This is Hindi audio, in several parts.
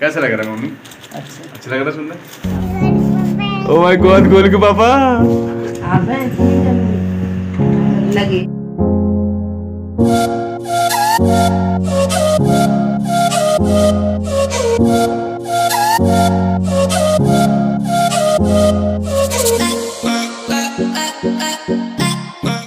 कैसा लग रहा है मम्मी? अच्छा। अच्छा लग रहा है सुनने? ओ माय गॉड गोल के पापा। अबे लगे।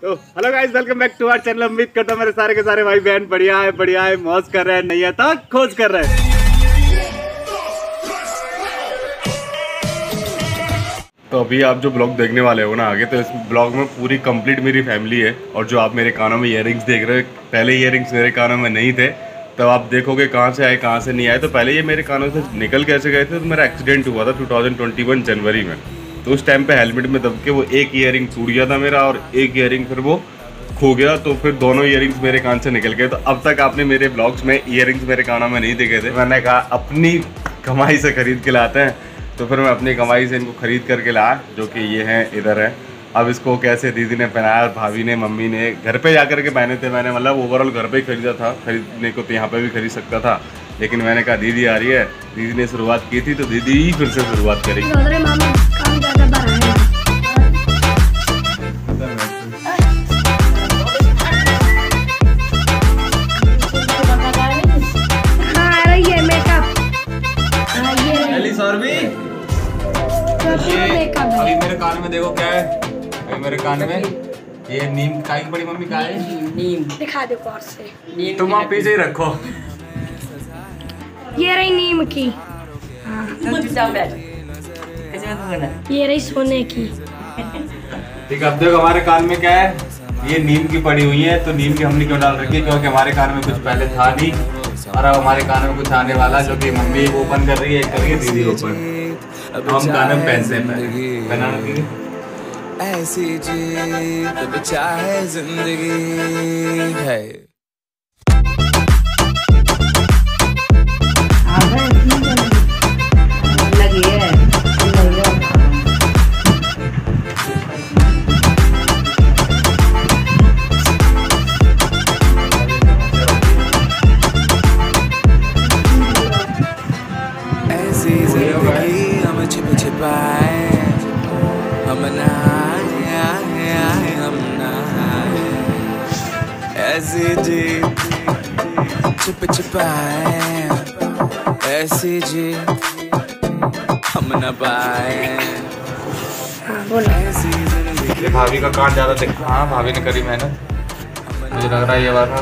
तो hello guys welcome back to our channel उम्मीद करता हूँ मेरे सारे के सारे भाई बहन बढ़िया है बढ़िया है मौज कर रहे हैं नैया तक खोज कर रहे हैं। तो अभी आप जो ब्लॉग देखने वाले हो ना आगे तो इस ब्लॉग में पूरी कंप्लीट मेरी फैमिली है। और जो आप मेरे कानों में इयरिंग्स देख रहे हो, पहले इयरिंग्स मेरे कानों में नहीं थे। तब आप देखोगे कहाँ से आए, कहाँ से नहीं आए। तो पहले ये मेरे कानों से निकल कैसे गए थे तो मेरा एक्सीडेंट हुआ था 2021 जनवरी में। तो उस टाइम पे हेलमेट में दब के वो एक ईयरिंग टूट गया था मेरा और एक ईयरिंग फिर वो खो गया तो फिर दोनों इयरिंग्स मेरे कान से निकल गए। तो अब तक आपने मेरे ब्लॉग्स में इयरिंग्स मेरे कानों में नहीं देखे थे। मैंने कहा, अपनी कमाई से खरीद के लाते हैं। तो फिर मैं अपनी कमाई से इनको खरीद करके लाया जो कि ये हैं, इधर है। अब इसको कैसे दीदी ने पहनाया, भाभी ने, मम्मी ने, घर पे जाकर के पहने थे मैंने मतलब ओवरऑल घर पे ही खरीदा था, खरीदने को तो यहाँ पे भी खरीद सकता था। लेकिन मैंने कहा, दीदी आ रही है। दीदी ने शुरुआत की थी तो दीदी फिर से शुरुआत करेगी। कान में देखो क्या है? अभी मेरे कान में। ये नीम काय की बड़ी मम्मी का है। नीम दिखा दो कौर से। नीम तुम आप पीछे ही रखो। ये रही नीम की। तुम जाओ बैठ। कैसे मत बोलना। ये रही सोने की। ठीक है अब देखो हमारे कान में क्या है? ये नीम की पड़ी हुई है तो नीम की हमने क्यों डाल रखी है? क्योंकि हमारे कान में कुछ पहले था नहीं और अब हमारे कान में कुछ आने वाला जो कि मम्मी ओपन कर रही है एक कर रही है दीदी ओपन हम पैसे ऐसी जी तब चाहे ज़िंदगी। है। छिपाए हम नहाए आए आए हम नहाए ऐसी जी छिप छिपाए ऐसी जी हम न पाए हाँ ऐसी ये भाभी का कान ज़्यादा दिख हाँ भाभी ने करी मेहनत। मुझे लग रहा है ये वाला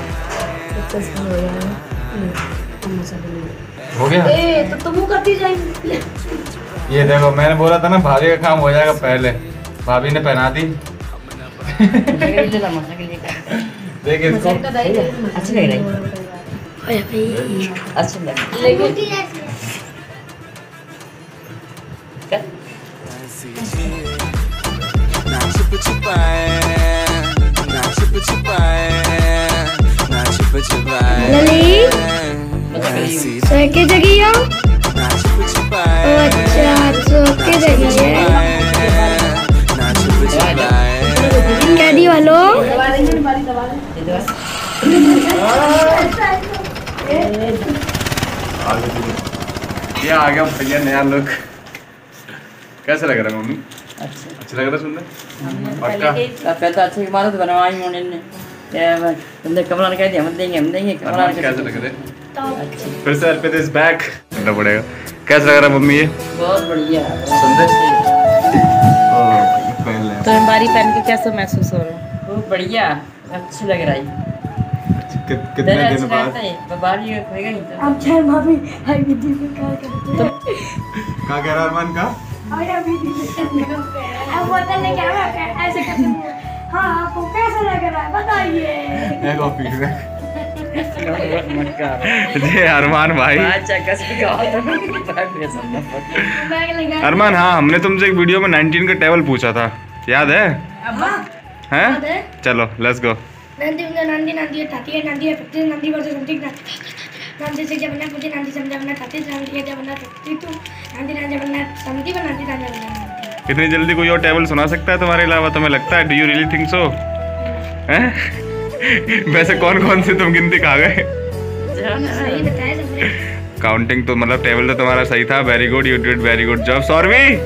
हो गया? ए तो तुम करती जाएँगे। ये देखो मैंने बोला था ना भाभी का काम हो जाएगा पहले। भाभी ने पहना दी। देखिए इसको। अच्छी लग रही ओए भाई अच्छी लग रही ऐसी जी ना छिप छिपाए ना छिप छिपाए ना छिप छिपाए लली के हो आ गया भैया नया लुक कैसा लग रहा है मम्मी? अच्छा। अच्छा लग रहा है सुनने? पक्का? पहले तो अच्छे मारो तो बनवाई मोने ने। क्या तुमने कमला ने कह दिया हम देंगे हम देंगे कमला ने कैसे लग रहे हैं? अच्छा। फिर से अर्पित इज़ बैक करना पड़ेगा। कैसा लग रहा है मम्मी ये? बहुत बढ़िया। सुंदर पहन ले तो हमारी पहन के कैसा महसूस हो रहा है? बहुत बढ़िया। अच्छी लग रही है। कितने दिन बाद? तो। अब भाभी हाय विधि में क्या करते हैं? कहा कह रहा अरमान का? भी अब बोलते हैं क्या मैं ऐसे करते हैं। हाँ आपको कैसा लग रहा है? बताइए। एक और फीडबैक मत जी अरमान भाई। अरमान हाँ हमने तुमसे एक वीडियो में 19 का टेबल पूछा था। याद है? हैं। याद है? चलो लेट्स गो नंदी मुझे नंदी नंदी ताती है नंदी है पत्ती नंदी वर्ष नंदी नंदी से जब ना पूछे नंदी समझा बना ताती नंदी जब ना ताती तू नंदी ना जब ना समझी बना नंदी ना जब ना इतनी जल्दी कोई और टेबल सुना सकता है तुम्हारे अलावा तुम्हें लगता है do you really think so वैसे कौन कौन से तुम गिनती खा गए काउंटिंग तो मतलब टेबल तो तुम्हारा सही था very good you did very good job Sauravi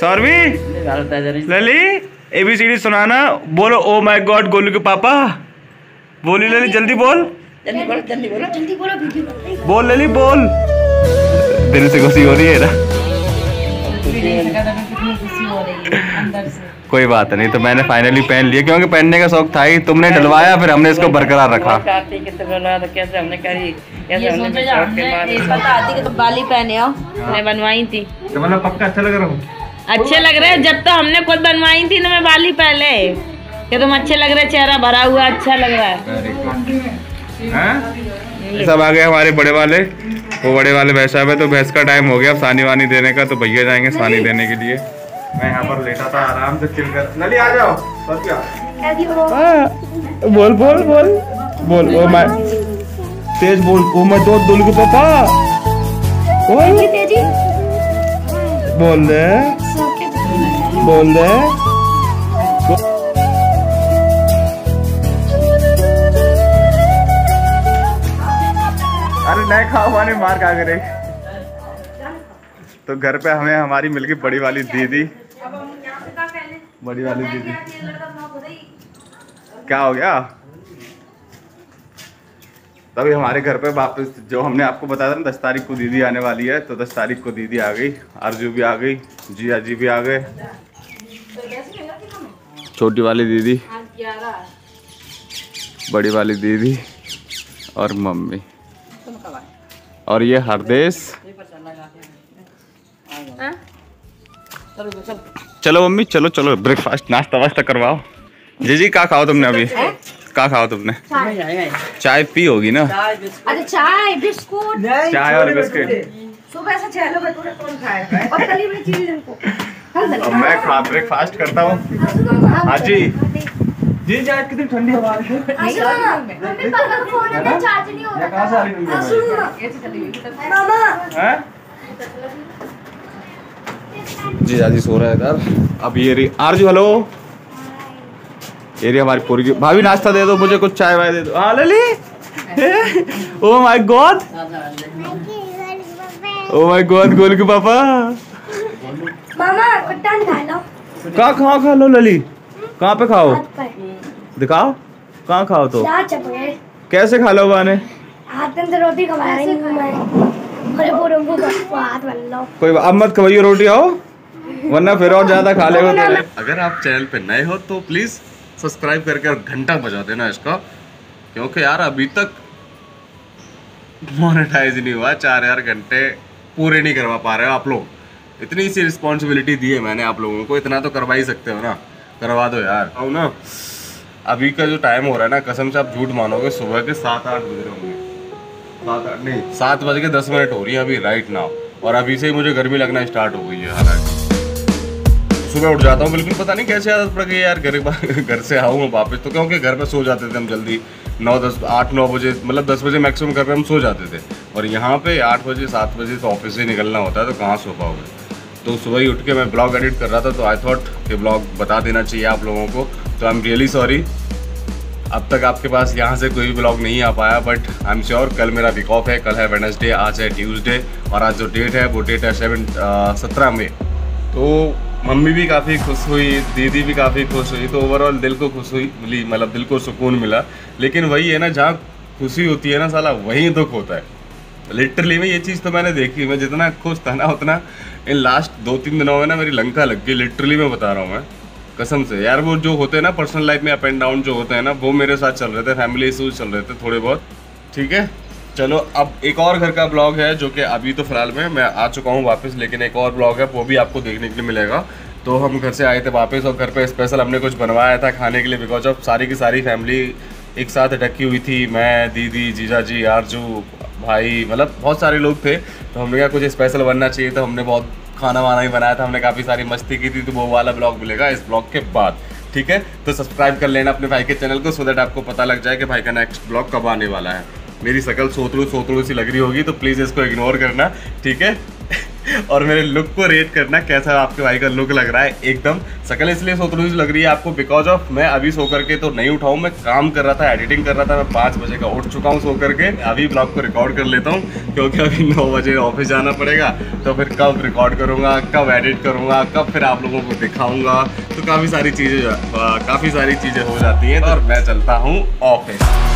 Sauravi Bharat जा रही लली एबीसीडी सुनाना। बोलो ओ माय गॉड गोलू के पापा। बोली लली जल्दी बोल। जल्दी बोलो जल्दी बोलो। जल्दी बोलो लली बोल दिल से खुशी हो रही है ना? हो है से कोई बात नहीं तो मैंने फाइनली पहन लिया क्योंकि पहनने का शौक था ही। तुमने डलवाया फिर हमने इसको बरकरार रखा। तो तो बनवाई थी। तो मतलब पक्का अच्छा लग रहा हूँ? अच्छे लग रहे हैं? जब तो हमने खुद बनवाई थी ना मैं बाली पहले। कि तुम अच्छे लग रहे चेहरा भरा हुआ अच्छा लग रहा है। सब आ गए हमारे बड़े वाले। वो बड़े वाले भैंस साहब है तो भैंस का टाइम हो गया। अब सानी वानी देने का तो भैया जाएँगे सानी देने के लिए। मैं यहाँ पर लेटा था आराम से चिल कर। नली आ जाओ। सब क्या? बोल बोल बोल। बोल ओ मैं तेज बोल। ओ मैं तो दुल के पापा। बोल। बोल दे। सबके बोल दे अरे नहीं खाओ, माने मार खा करे तो घर पे हमें हमारी मिल गई बड़ी वाली दीदी। बड़ी वाली दीदी। क्या हो गया? तभी हमारे घर पे वापस जो हमने आपको बताया था ना, दस तारीख को दीदी आने वाली है तो दस तारीख को दीदी आ गई, आरज़ू भी आ गई, जिया जी भी आ गए। छोटी वाली दीदी। बड़ी वाली दीदी और मम्मी। और ये हरदेश। चलो मम्मी चलो चलो। ब्रेकफास्ट नाश्ता वास्ता करवाओ। जी जी क्या खाओ तुमने अभी? क्या खाओ तुमने? चाय। पी होगी ना? अरे चाय बिस्कुट। चाय और बिस्कुट। सुबह से छह लोग कौन खाएगा? और तली हुई चीज़ इनको अब मैं खा ब्रेकफास्ट करता हूँ। हाँ जी जी जी आज कितनी ठंडी हवा आ रही है मम्मी पापा का फ़ोन ना? चार्ज नहीं ये कहाँ से आ रही रहा मामा। हैं? जी आजी सो रहा है इधर। अब ये रही आरज़ू हेलो ये रही हमारी पूरी की भाभी नाश्ता दे दो मुझे कुछ चाय वाय दे दो। हाँ लली। Oh my god oh my god गोल के पापा मामा कुत्ता निकाल लो कहाँ कहाँ खा लो लली। कहाँ पे खाओ? पर। दिखाओ। कहाँ खाओ तो? कैसे खा लो बाने हाथ में से रोटी खवा रही हूँ मैं। अरे वो रंगू को हाथ बन लो। कोई अब मत खवाइए रोटी आओ। वरना फिर और ज़्यादा खा ले अगर आप चैनल पे नए हो तो प्लीज़ सब्सक्राइब करके और घंटा बजा देना इसका। क्योंकि यार अभी तक मोनेटाइज नहीं हुआ चार यार घंटे पूरे नहीं करवा पा रहे हो आप लोग। इतनी सी रिस्पॉन्सिबिलिटी दी है मैंने आप लोगों को इतना तो करवा ही सकते हो ना। करवा दो यार। आओ ना। अभी का जो टाइम हो रहा है ना कसम से आप झूठ मानोगे सुबह के सात आठ बज रहे होंगे। सात आठ नहीं। सात बज के दस मिनट हो रही है अभी राइट नाउ और अभी से ही मुझे गर्मी लगना स्टार्ट हो गई है हालाँकि। सुबह उठ जाता हूँ बिल्कुल पता नहीं कैसे आदत पड़ गई यार घर घर से आऊँ मैं वापस। तो क्योंकि घर पे सो जाते थे हम जल्दी। नौ दस आठ नौ बजे मतलब दस बजे मैक्सिमम घर पे हम सो जाते थे। और यहाँ पे आठ बजे सात बजे तो ऑफ़िस से निकलना होता है तो कहाँ सो पाओगे? तो सुबह ही उठ के मैं ब्लॉग एडिट कर रहा था तो आई थॉट कि ब्लॉग बता देना चाहिए आप लोगों को। तो आई एम रियली सॉरी अब तक आपके पास यहाँ से कोई भी ब्लॉग नहीं आ पाया बट आई एम श्योर कल मेरा वीक ऑफ़ है, कल है वेनसडे आज है ट्यूसडे और आज जो डेट है, वो डेट है सेवन सत्रह में। तो मम्मी भी काफ़ी खुश हुई, दीदी भी काफ़ी खुश हुई तो ओवरऑल दिल को खुश हुई, मिली मतलब दिल को सुकून मिला। लेकिन वही है ना, जहाँ खुशी होती है ना साला, वहीं दुख होता है। लिटरली में ये चीज़ तो मैंने देखी मैं जितना खुश था ना, उतना इन लास्ट दो तीन दिनों में ना मेरी लंका लग गई। लिटरली मैं बता रहा हूँ मैं। कसम से। यार, वो जो होते हैं ना पर्सनल लाइफ में अप एंड डाउन जो होते हैं ना, वो मेरे साथ चल रहे थे फैमिली इशूज चल रहे थे थोड़े बहुत। ठीक है? चलो, अब एक और घर का ब्लॉग है, जो कि अभी तो फ़िलहाल में मैं आ चुका हूँ वापस, लेकिन एक और ब्लॉग है, वो भी आपको देखने के लिए मिलेगा। तो हम घर से आए थे वापस, और घर पे स्पेशल हमने कुछ बनवाया था खाने के लिए बिकॉज़ ऑफ़ सारी की सारी फैमिली एक साथ ढकी हुई थी। मैं, दीदी, जीजा जी, आरज़ू भाई मतलब बहुत सारे लोग थे तो हमने कहा कुछ स्पेशल बनना चाहिए तो हमने बहुत खाना वाना भी बनाया था, हमने काफ़ी सारी मस्ती की थी तो वो वाला ब्लॉग मिलेगा इस ब्लॉग के बाद, ठीक है? तो सब्सक्राइब कर लेना अपने भाई के चैनल को सो दैट आपको पता लग जाए कि भाई का नेक्स्ट ब्लॉग कब आने वाला है। मेरी शकल सोतलू सोतलू सी लग रही होगी तो प्लीज़ इसको इग्नोर करना, ठीक है? और मेरे लुक को रेट करना कैसा आपके भाई का लुक लग रहा है, एकदम शकल इसलिए सोतरूज लग रही है आपको बिकॉज़ ऑफ़ मैं अभी सो करके तो नहीं उठाऊँ मैं काम कर रहा था एडिटिंग कर रहा था, मैं पाँच बजे का उठ चुका हूँ सो करके। अभी ब्लॉग को रिकॉर्ड कर लेता हूँ, क्योंकि अभी नौ बजे ऑफ़िस जाना पड़ेगा तो फिर कब रिकॉर्ड करूँगा, कब एडिट करूँगा, कब फिर आप लोगों को दिखाऊँगा। तो काफ़ी सारी चीज़ें काफ़ी सारी चीज़ें हो जाती हैं और मैं चलता हूँ ऑफ़िस